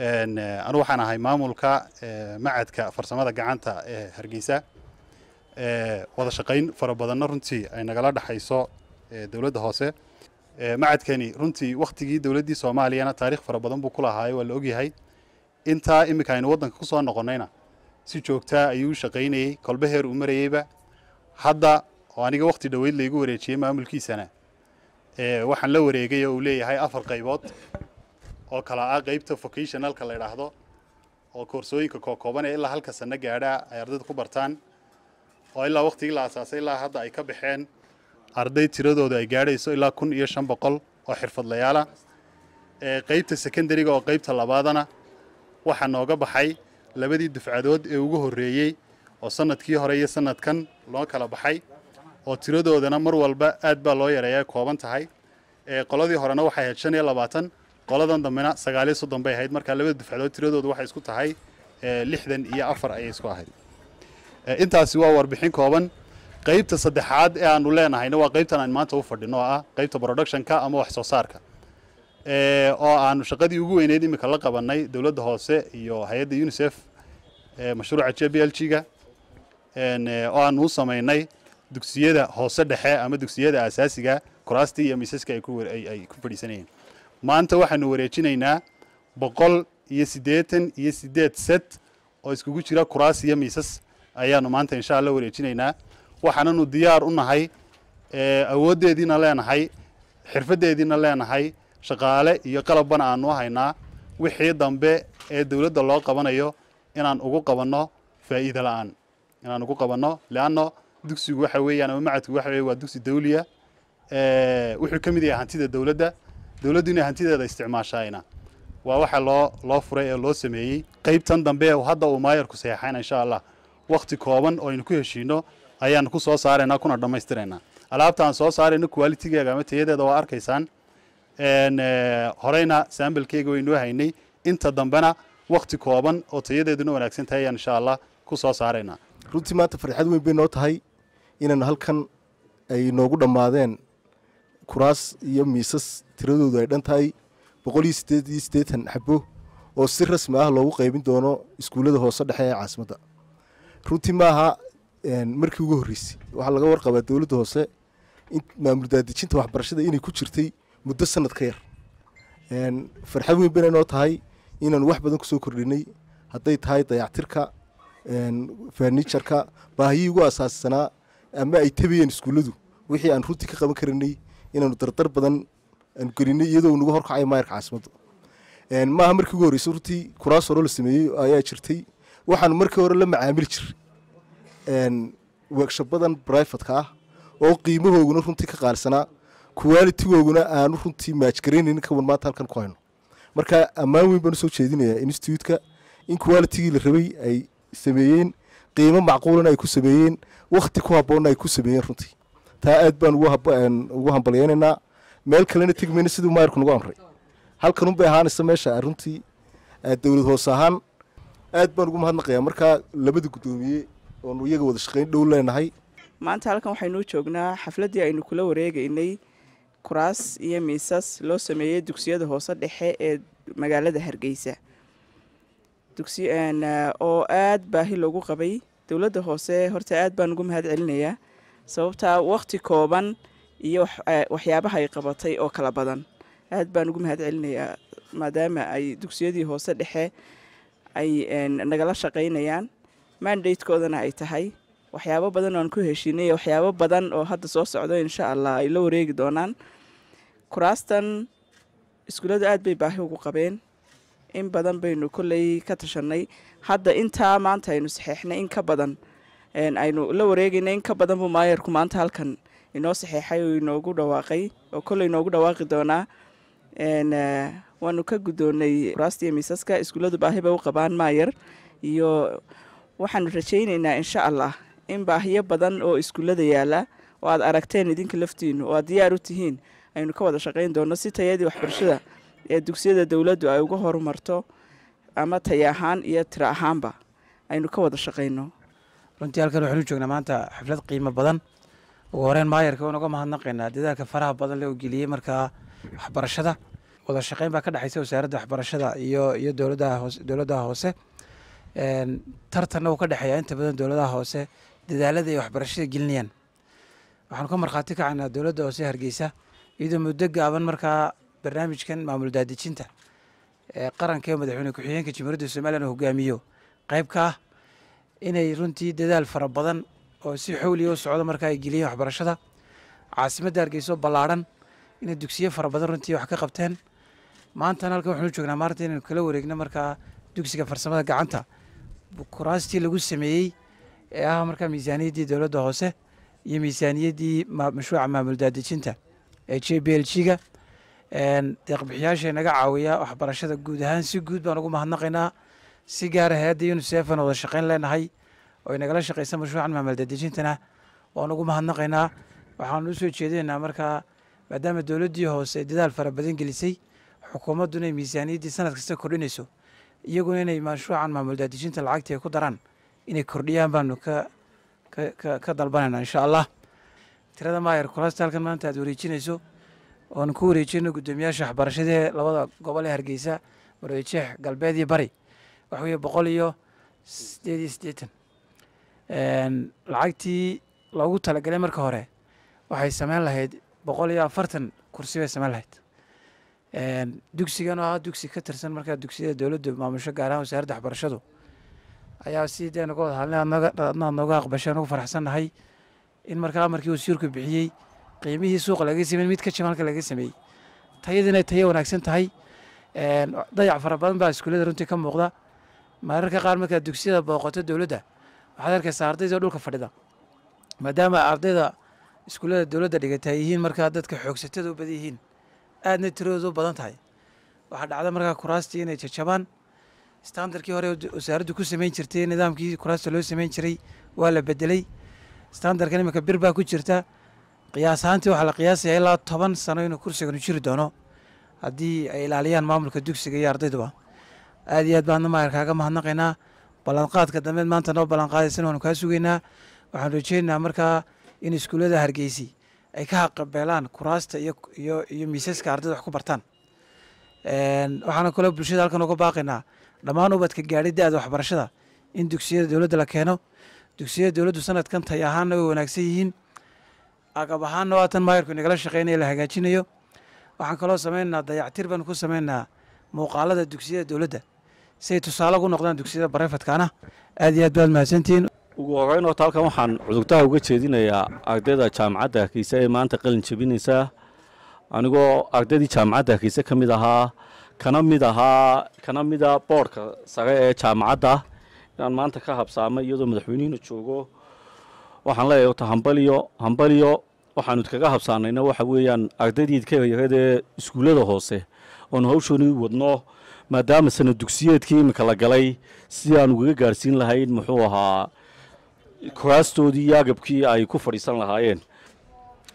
anu waxaan ahay maamulka macadka farsamada gacanta ee hargeysa. Wada shaqayn fara badanna runtii ay nagala dhexayso dowladda hoose. Macadkani runtii wakhtigii dowladdii soomaaliyana taarikh fara badan buu ku lahaayo waa la ogyahay. Intaa iminka aynu waddanka ku soo noqonnayna si joogtaa ayuu u shaqaynayey kolbe heer uu marayeyba hadda oo aniga wakhti dhoweyd laygu wareejiyey maamulkiisana waxaan la wareegay oo uu leeyahay afar qaybood oo kala ah qaybta vocationalka la idhaahdo oo koorsooyinka kookooban ee ilaa halka sanno gaadha ay ardayda ku bartaan oo ilaa wakhtigii la asaasay ilaa hadda ay ka baxeen arday tiradooda ay gaadhayso ilaa kun iyo shan boqol oo xirfadlayaala. Qaybta secondariga oo qaybta labaadana waxaa nooga baxay labadii dufcadood ee ugu horreeyey oo sannadkii hore iyo sanadkan loo kala baxay oo tiradoodana mar walba aad baa loo yareeya kooban tahay. Qoladii horena waxay ahayd shan iyo labaatan qoladan dambena sagaaliyo soddon bay ahayd. Marka labada dufcadood tiradoodu waxay isku tahay lixdan iyo afar ayay isku ahayd. Intaasi waa warbixin kooban. Qaybta saddexaad ee aanu leenahayna waa qaybtan aan maanta u fadhino oo ah qaybta productionka ama wax soo saarka. Oo aanu shaqadii ugu weyneyd iminka la qabanay dowladda hoose iyo hay'adda unisef mashruuca j b l g ga oo aanu u samaynay dugsiyada hoose dhexe ama dugsiyada asaasiga kuraastii iyo miisaska ay ku fadhiisanayeen maanta waxaanu wareejinaynaa boqol iyo siddeetan iyo siddeed set oo iskugu jira kuraas iyo miisas. Ayaanu maanta insha allah wareejinaynaa. Waxaananu diyaar u nahay awooddeediina leenahay xirfaddeediina leenahay shaqaale iyo qalabbana aanu haynaa. Wixii dambe ee dowladda loo qabanayo inaan ugu qabanno faa'iida la'aan. Inaan ugu qabanno leanno dugsigu waxa weeyaan ama macadku waxa weye waa dugsi dawliya. Wuxuu ka mid yahay hantida dowladda dowladdu inay hantideeda isticmaashayna waa waxa loo loo furay ee loo sameeyey. Qaybtan dambe hadda uu maayarku saxeexayna insha allah. Wakhti kooban oo aynu ku heshiino ayaanu ku soo saaraynaa kuna dhammaystiraynaa. Alaabta aan soo saarayno qualitigeega ama tayadeeda waa arkaysaan. Horeyna sambalkeyga waynoo haynay. Inta dambena wakhti kooban oo tayadeeduna wanaagsan tahay ayaan insha allah ku soo saaraynaa runtii maanta farxad weyn bay noo tahay inaan halkan ay noogu dhammaadeen kuraas iyo miisas tiradoodu ay dhan tahay boqol iyo siddeed iyo siddeetan xabo oo si rasmi ah loogu qaybin doono iskuullada hoose dhexe ee caasimadda runtii maaha markii ugu horreysay waxaa laga warqabaa dowladda hoose maamul daadejinta waxbarashada inay ku jirtay muddo sanad ka yar farxad weyn bayna noo tahay inaanu wax badan ku soo kordhinay. Hadday tahay dayactirka farnijarka baahiyii ugu asaassanaa ama ay tabayeen iskuulladu wixii aan runtii ka qaban karinay inaanu dardar badan aanu gelinay iyadoo nagu horkacay maayarka caasimadda maaha markii ugu horreysay runtii kuraas hore la sameeyey ayaa jirtay. Waxaanu markii hore la macaamili jiray weegshabadan brifatka ah oo qiimahooguna runtii ka qaalisanaa qualitigooguna aanu runtii maajgaraynayn kawan maanta halkan ku hayno. Marka ammaan weyn baan u soo jeedinayaa instituutka in qualitigii la rabay ay sameeyeen qiimo macquulana ay ku sameeyeen wakhti ku habboonna ay ku sameeyeen runtii taa aad baan ugu hambalyeynaynaa meel kalena tegmayna siduu maayarku nagu amray halkanunbay ahaanaysa meesha runtii dowlad hoose ahaan aad baan ugu mahadnaqayaa markaa labada guddoomiye oonu iyaga wada shaqayn dhow leenahay. Maanta halkan waxaynuu joognaa xafladdii aynu kula wareegaynay kuraas iyo miisas loo sameeyey dugsiyada hoose dhexe ee magaalada hargeysa. Oo aad baahi loogu qabay. Dowladda hoose horta aad baan ugu mahad celinayaa sababtaa wakhti kooban iyo waxyaabaha ay qabatay oo kala badan. Aad baan ugu mahad celinayaa maadaama ay dugsiyadii hoose dhexe ay nagala shaqaynayaan. Mandatekoodana ay tahay. Waxyaabo badan oo aan ku heshiinay waxyaabo badan oo hadda soo socdo insha allah ay la wareegi doonaan. Kuraastan iskuulladu aad bay baahi ugu qabeen. In badan baynu kolley ka tashanay hadda intaa maanta aynu saxeexnay in ka badan aynu la wareegaynay in ka badan buu maayarku maanta halkan inoo saxeexay oo inoogu dhawaaqay oo kolley inoogu dhawaaqi doonaa. Waanu ka guddoonnay kuraasta iyo miisaska iskuulladu baahi bay u qabaan maayar iyo waxaanu rajaynaynaa insha allah in baahiyo badan oo iskuullada yaalla oo aad aragteen idinka laftiinu oo aad diyaar u tihiin aynu ka wada shaqayn doonno si tayadii waxbarashada ee dugsiyada dowladdu ay uga horumarto ama taya ahaan iyo tiro ahaanba aynu ka wada shaqayno runtii halkan waxaanu joognaa maanta xaflad qiimo badan. Ugu horeyn maayarka waan uga mahadnaqaynaa dadaalka faraha badan u geliyey markaa waxbarashada. Wada shaqeyn baa ka dhexaysa wasaaradda waxbarashada iyo iyo dowladaha hoose dowladaha hoose. Tartanna uu ka dhexeeya inta badan dowladaha hoose dadaalada ay waxbarashada gelinayaan. Waxaanu ka markhaati kacaynaa dowladda hoose hargeysa iyadoo muddo gaaban markaa barnaamijkan maamul daadejinta ee qaranka ee madaxweyne ku-xigeenka jamhuuriyadda somalilan hogaamiyo. Qayb ka ah inay runtii dadaal fara badan oo si xowliya u socdo markaa ay geliyeen waxbarashada. Caasimadda hargeysa oo ballaadhan inay dugsiyo fara badan runtii wax ka qabteen. Maantana halkan waxaanu joognaa maanta inaynu kala wareegno markaa dugsiga farsamada gacanta. Kuraastii lagu sameeyey ee ah markaa miisaaniyaddii dowladda hoose iyo miisaaniyaddii ma- mashruuca maamul daadejinta ee j b l g ga deeqbixiyaasha naga caawiya waxbarashada guud ahaan si guud baan ugu mahadnaqaynaa si gaara hay'adda unisef aan wada shaqayn leenahay oo inagala shaqaysa mashruucan maamul daadejintana waan ugu mahadnaqaynaa. Waxaanu u soo jeedinaynaa markaa maadaama dowladdii hoose dadaal fara badan gelisay xukuumadduna ay miisaaniyaddii sanad kasta kordhinayso iyaguna inay mashruucan maamul daadejinta lacagtii ay ku daraan inay kordhiyaan baanu ka dalbanaynaa insha allah. Tirada maayar kuraasta halkan maanta aad wareejinayso oonu ku wareejino guddoomiyaasha waxbarashada ee labada gobol ee hargeysa marwey jeex galbeed iyo bari waxa boqol iyo sideed iyo siddeetan. Een, lacagtii loogu talagalay marka hore waxay sameyn lahayd boqol iyo afartan kursi bay sameyn lahayd. Dugsigan oo ah dugsi ka tirsan markaa dugsiyada dowladdu maamusho gaar ahaan wasaaradda waxbarashadu ayaa si dee wada hadlay adnaad nooga aqbasheen ugu faraxsannahay in markaa markii wasiirku bixiyey qiimihii suuqa laga sameeyey mid ka jaban halka laga sameeyey. Tayadiina tayo wanaagsan tahay dayac fara badan baa iskuullada runtii ka muuqda mararka qaar markaa dugsiyada booqato dowladda waxaad arkaysaa ardayda dhulka fadhida. Maadaama ardayda iskuullada dowladda dhigata ay yihiin markaa dadka xoogsatada u badan yihiin aadna tiradooda u badan tahay. Waxaa dhacda markaa kuraastii inay jajabaan. Standardkii hore wasaaraddu ku samayn jirtay nidaamkii kuraasta loo samayn jiray waa la bedelay standardkan iminka bir baa ku jirta. Qiyaas ahaantii waxaa la qiyaasaya ilaa toban sano inuu kursiganu jiri doono. Haddii ay ilaaliyaan maamulka dugsiga iyo ardayduba aad iyo aad baadna maayar kaaga mahadnaqaynaa ballanqaadka dambeed maanta noo ballanqaadaysana waanu kaa sugaynaa waxaan rajeynaynaa markaa in iskuullada hargeysi ay ka haqabeelaan kuraasta iyo iyo miisaska ardayda wax ku bartaan. Waxaana kaloo bulshada halkan uga baaqaynaa dhammaan ubadka gaadhay da-da waxbarashada in dugsiyada dowladda la keeno. Dugsiyada dowladdu sanadkan tay ahaanna way wanaagsan yihiin. Agab ahaanna waa tan maayarku inagala shaqeynaya la hagaajinayo. Waxaan kaloo sameynaynaa dayactir baan ku sameynaa muuqaalada dugsiyada dowladda. Si ay tusaale ugu noqdaan dugsiyada barefadkaana aad iyo aad baad mahadsantihiin ugu horeyn horta halkan waxaan cudurdaha uga jeedinayaa ardayda jaamacadda hargeysa ee maanta qalin jebinaysa. Anigoo ardaydii jaamacadda hargeysa ka mid ahaa kana mid ahaa kana mida boodhka sare ee jaamacadda. Inaan maanta ka habsaamay iyadoo madaxweynihiina joogo. Waxaan leeyahay horta hambaliyo hambaliyo waxaanu idkaga habsaanayna waxa weeyaan ardaydii ka yaryarada ee iskuullada hoose oonu hawshooni wadno maadaama sana dugsiyeedkii iminka la galay si aan ugaga gaarsiin lahayn muxuu ahaa kuraastoodii iyo agabkii ay ku fadhiisan lahaayeen.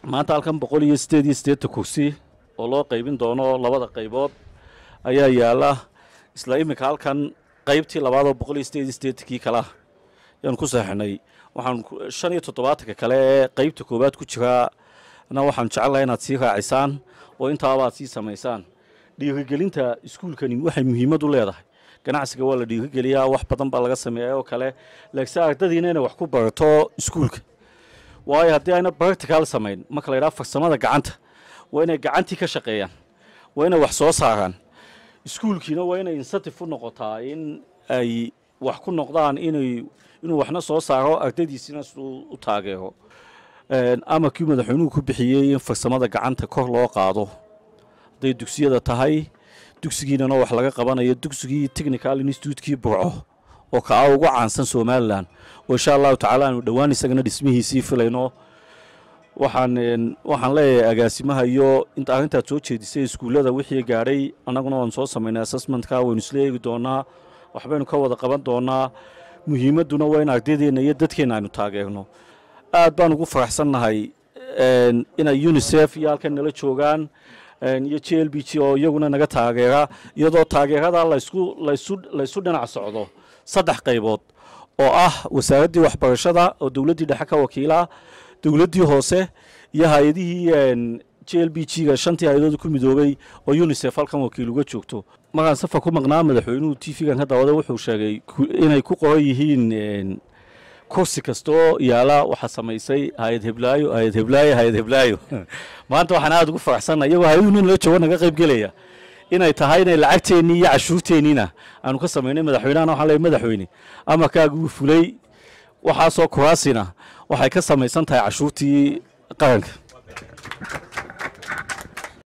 Maanta halkan boqol iyo siddeed iyo siddeetan kursi oo loo qaybin doono labada qaybood ayaa yaalla isla iminka halkan qaybtii labaad oo boqol iyo siddeed iyo siddeetankii kale ah ayaan ku seexinay waxaan shan iyo toddobaatanka kale ee qaybta koowaad ku jiraa na waxaan jecelahay inaad sii raacisaan oo intaaba aad sii samaysaan dhiirigelinta iskuulkani waxay muhiimad u leedahay. Ganacsiga waa la dhiirigeliyaa wax badan baa laga sameeya oo kale. Laakiinse ardadiina inay wax ku barato iskuulka. Waayo haddii ayna practical samayn marka la yidhaha farsamada gacanta. Waa inay gacantii ka shaqeeyaan. Waa inay wax soo saaraan. Iskuulkiina waa inay incentive u noqotaa in ay wax ku noqdaan inay inuu waxna soo saaro ardaydiisina siduu u taageero. Amarkii madaxweynuhu ku bixiyey in farsamada gacanta kor loo qaado hadday dugsiyada tahay. Dugsigiinana wax laga qabanayo. Dugsigii technical institutekii burco oo kaa ugu caansan somalilan oo insha allahu tacaala aanu dhowaan isagana dhismihiisii filayno. Waxaan waxaan leeyahay agaasimaha iyo inta arrintaad soo jeedisay iskuullada wixii gaadhay annaguna waan soo samaynay assessmentka waynu isla doonaa. Waxbaynu ka wada qaban doonaa. Muhiimadduna waa in ardaydeena iyo dadkeena aynu taageerno. Aad baan ugu faraxsannahay inay unisef iyo halkan nala joogaan iyo j l b g oo iyaguna naga taageera iyadoo taageerada laysu dhinac socdo. Saddex qaybood oo ah wasaaraddii waxbarashada oo dowladdii dhexe ka wakiila dowladdii hoose iyo hay'adihii j l b g ga shantii hay'adood ku midoobay oo unisef halkan wakiil uga joogto. Markaan safar ku maqnaa madaxweynuhu t v-gan ka daawaday wuxuu sheegay inay ku qoran yihiin kursi kastoo yaalla waxaa samaysay hay'ad heblaayo hay'ad heblaayo hay'ad heblaayo. Maanta waxaan aada ugu faraxsanna iyagoo hay'aduhu nin la joogo naga qayb gelaya. Inay tahay inay lacagteennii iyo cashuurteenniina aanu ka samaynay madaxweynahana waxaan leeyahay madaxweyne. Amarkaaga uu fulay waxaasoo kuraasina waxay ka samaysan tahay cashuurtii qaranka